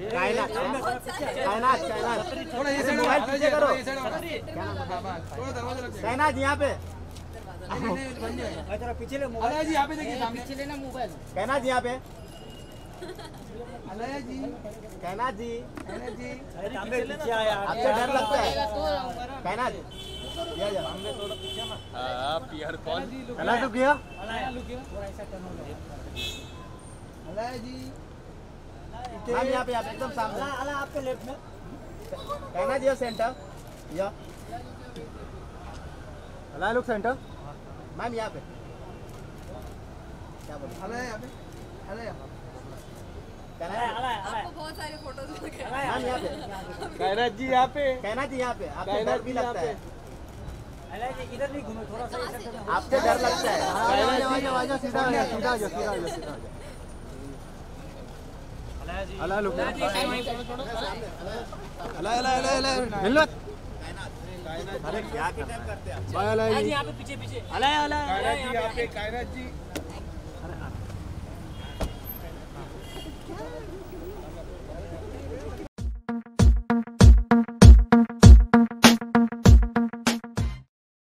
कायनात कायनात कायनात थोड़ा ये साइड मोबाइल पीछे करो। हाँ। कायनात यहाँ पे। जरा पीछे ले अलैया जी यहाँ पे देखिए सामने. पीछे लेना मोबाइल कायनात यहाँ पे. अलैया जी. कायनात जी. अलैया जी. अरे तांबे पीछे आया. आपसे डर लगता है. तो कायनात ये जा. आप यार कौन? कायनात रुक गया थोड़ा ऐसा टर्न हो जाए अलैया जी. मैम यहाँ पे यहाँ पे एकदम सामने अला अला आपके लेफ़्ट में कायनात ये सेंटर या अला लुक सेंटर मैम यहाँ पे क्या बोले यहाँ पे अला आपको बहुत सारे फ़ोटोज़ हैं। जी यहाँ पे कायनात जी यहाँ पे आपको डर भी लगता है इधर नहीं घूमे थोड़ा सा आपसे डर लगता है सीधा सीधा सीधा अला लुक अला अला अला अला मिल अरे क्या क्या करते हैं आप यहाँ पे पीछे पीछे अला अला कायनात जी यहाँ पे जी